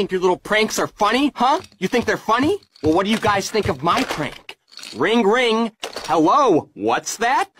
think your little pranks are funny, huh? You think they're funny? Well, what do you guys think of my prank? Ring ring. Hello, what's that?